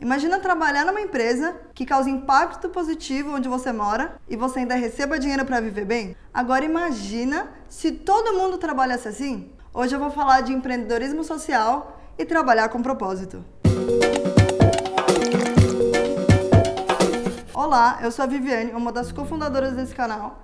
Imagina trabalhar numa empresa que causa impacto positivo onde você mora e você ainda receba dinheiro para viver bem? Agora imagina se todo mundo trabalhasse assim? Hoje eu vou falar de empreendedorismo social e trabalhar com propósito. Olá, eu sou a Viviane, uma das cofundadoras desse canal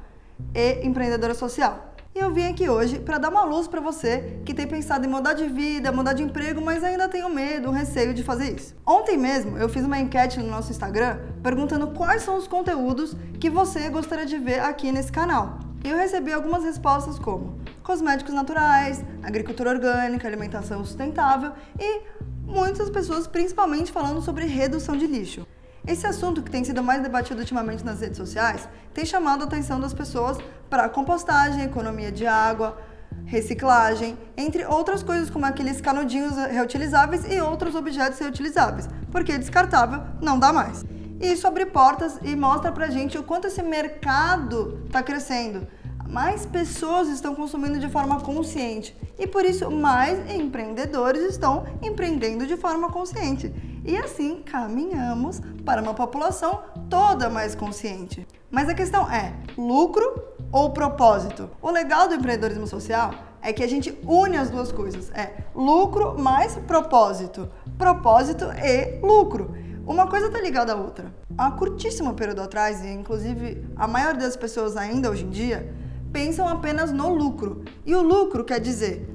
e empreendedora social. E eu vim aqui hoje para dar uma luz para você que tem pensado em mudar de vida, mudar de emprego, mas ainda tem o medo, o receio de fazer isso. Ontem mesmo eu fiz uma enquete no nosso Instagram perguntando quais são os conteúdos que você gostaria de ver aqui nesse canal. E eu recebi algumas respostas como cosméticos naturais, agricultura orgânica, alimentação sustentável e muitas pessoas principalmente falando sobre redução de lixo. Esse assunto, que tem sido mais debatido ultimamente nas redes sociais, tem chamado a atenção das pessoas para compostagem, economia de água, reciclagem, entre outras coisas como aqueles canudinhos reutilizáveis e outros objetos reutilizáveis, porque descartável não dá mais. E isso abre portas e mostra pra gente o quanto esse mercado está crescendo. Mais pessoas estão consumindo de forma consciente e por isso mais empreendedores estão empreendendo de forma consciente e assim caminhamos para uma população toda mais consciente. Mas a questão é: lucro ou propósito? O legal do empreendedorismo social é que a gente une as duas coisas: é lucro mais propósito. Propósito e lucro. Uma coisa está ligada à outra. Há curtíssimo período atrás, e inclusive a maioria das pessoas ainda hoje em dia, pensam apenas no lucro. E o lucro quer dizer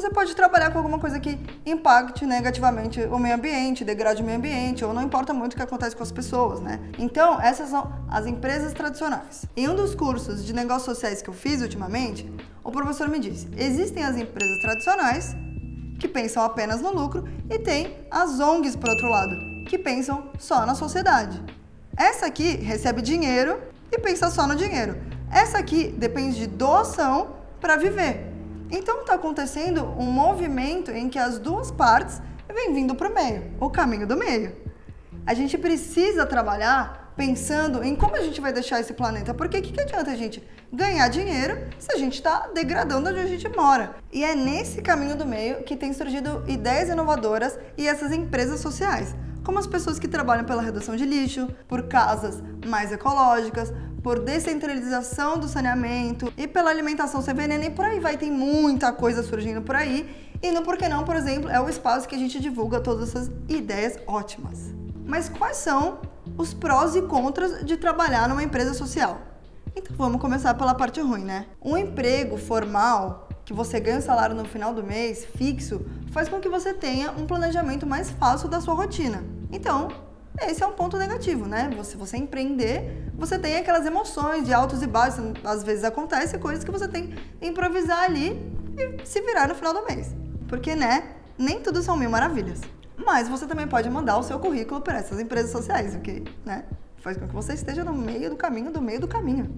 você pode trabalhar com alguma coisa que impacte negativamente o meio ambiente, degrade o meio ambiente, ou não importa muito o que acontece com as pessoas, né? Então, essas são as empresas tradicionais. Em um dos cursos de negócios sociais que eu fiz ultimamente, o professor me disse: existem as empresas tradicionais que pensam apenas no lucro e tem as ONGs, por outro lado, que pensam só na sociedade. Essa aqui recebe dinheiro e pensa só no dinheiro. Essa aqui depende de doação para viver. Então está acontecendo um movimento em que as duas partes vêm vindo para o meio, o caminho do meio. A gente precisa trabalhar pensando em como a gente vai deixar esse planeta, porque o que, que adianta a gente ganhar dinheiro se a gente está degradando onde a gente mora? E é nesse caminho do meio que tem surgido ideias inovadoras e essas empresas sociais, como as pessoas que trabalham pela redução de lixo, por casas mais ecológicas, por descentralização do saneamento e pela alimentação sem veneno e por aí vai, tem muita coisa surgindo por aí. E no Porquê Não, por exemplo, é o espaço que a gente divulga todas essas ideias ótimas. Mas quais são os prós e contras de trabalhar numa empresa social? Então vamos começar pela parte ruim, né? Um emprego formal, que você ganha o salário no final do mês, fixo, faz com que você tenha um planejamento mais fácil da sua rotina. Então, esse é um ponto negativo, né? Se você empreender, você tem aquelas emoções de altos e baixos. Às vezes acontece coisas que você tem que improvisar ali e se virar no final do mês. Porque, né? Nem tudo são mil maravilhas. Mas você também pode mandar o seu currículo para essas empresas sociais, o que, né? Faz com que você esteja no meio do caminho, do meio do caminho.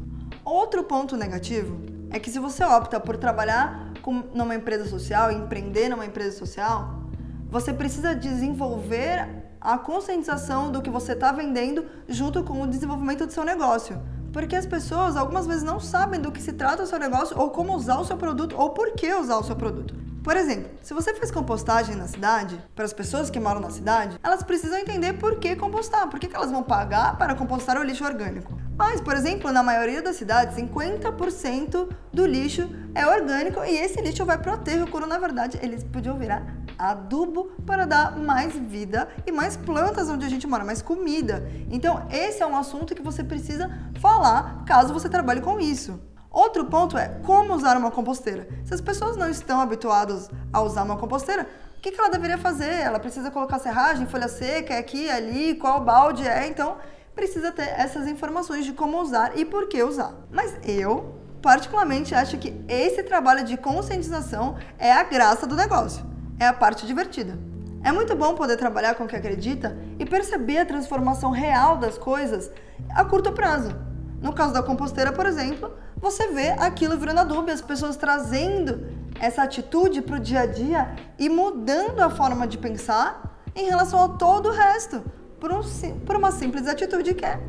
Outro ponto negativo é que se você opta por trabalhar com, numa empresa social, empreender numa empresa social, você precisa desenvolver a conscientização do que você está vendendo junto com o desenvolvimento do seu negócio. Porque as pessoas algumas vezes não sabem do que se trata o seu negócio ou como usar o seu produto ou por que usar o seu produto. Por exemplo, se você faz compostagem na cidade, para as pessoas que moram na cidade, elas precisam entender por que compostar, por que, que elas vão pagar para compostar o lixo orgânico. Mas, por exemplo, na maioria das cidades, 50% do lixo é orgânico e esse lixo vai para o aterro, quando na verdade eles podiam virar adubo para dar mais vida e mais plantas onde a gente mora, mais comida. Então, esse é um assunto que você precisa falar caso você trabalhe com isso. Outro ponto é como usar uma composteira. Se as pessoas não estão habituadas a usar uma composteira, o que, ela deveria fazer? Ela precisa colocar serragem, folha seca, é aqui, ali, qual balde é. Então, precisa ter essas informações de como usar e por que usar. Mas eu, particularmente, acho que esse trabalho de conscientização é a graça do negócio é a parte divertida. É muito bom poder trabalhar com o que acredita e perceber a transformação real das coisas a curto prazo. No caso da composteira, por exemplo, você vê aquilo virando adubo, as pessoas trazendo essa atitude para o dia a dia e mudando a forma de pensar em relação a todo o resto, por, um, por uma simples atitude que é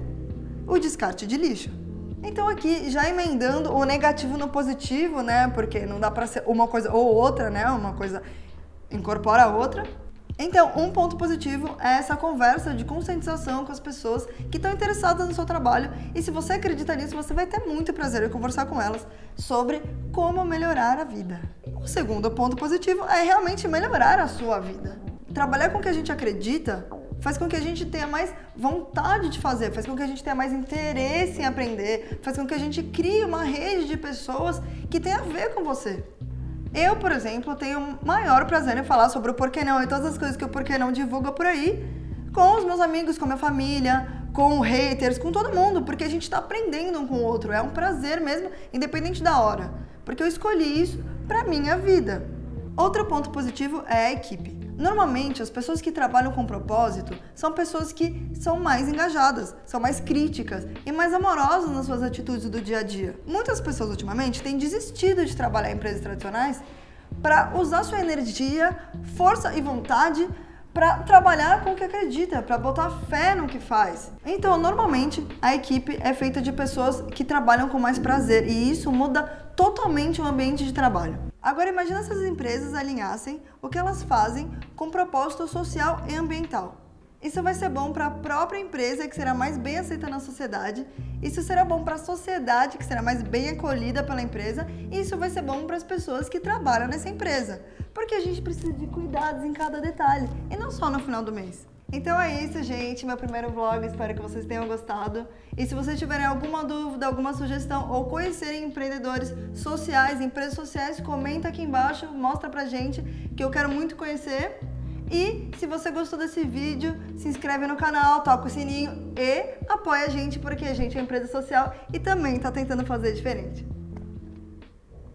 o descarte de lixo. Então aqui já emendando o negativo no positivo, né? Porque não dá para ser uma coisa ou outra, né? Uma coisa incorpora a outra. Então, um ponto positivo é essa conversa de conscientização com as pessoas que estão interessadas no seu trabalho. E se você acredita nisso, você vai ter muito prazer em conversar com elas sobre como melhorar a vida. O segundo ponto positivo é realmente melhorar a sua vida. Trabalhar com o que a gente acredita faz com que a gente tenha mais vontade de fazer, faz com que a gente tenha mais interesse em aprender, faz com que a gente crie uma rede de pessoas que tem a ver com você. Eu, por exemplo, tenho maior prazer em falar sobre o porquê não e todas as coisas que o porquê não divulga por aí com os meus amigos, com a minha família, com haters, com todo mundo, porque a gente está aprendendo um com o outro. É um prazer mesmo, independente da hora, porque eu escolhi isso para minha vida. Outro ponto positivo é a equipe. Normalmente, as pessoas que trabalham com propósito são pessoas que são mais engajadas, são mais críticas e mais amorosas nas suas atitudes do dia a dia. Muitas pessoas ultimamente têm desistido de trabalhar em empresas tradicionais para usar sua energia, força e vontade para trabalhar com o que acredita, para botar fé no que faz. Então, normalmente, a equipe é feita de pessoas que trabalham com mais prazer e isso muda totalmente o ambiente de trabalho. Agora imagina se as empresas alinhassem o que elas fazem com propósito social e ambiental. Isso vai ser bom para a própria empresa, que será mais bem aceita na sociedade. Isso será bom para a sociedade, que será mais bem acolhida pela empresa. E isso vai ser bom para as pessoas que trabalham nessa empresa. Porque a gente precisa de cuidados em cada detalhe, e não só no final do mês. Então é isso, gente. Meu primeiro vlog. Espero que vocês tenham gostado. E se vocês tiverem alguma dúvida, alguma sugestão ou conhecerem empreendedores sociais, empresas sociais, comenta aqui embaixo, mostra pra gente que eu quero muito conhecer. E se você gostou desse vídeo, se inscreve no canal, toca o sininho e apoia a gente porque a gente é empresa social e também está tentando fazer diferente.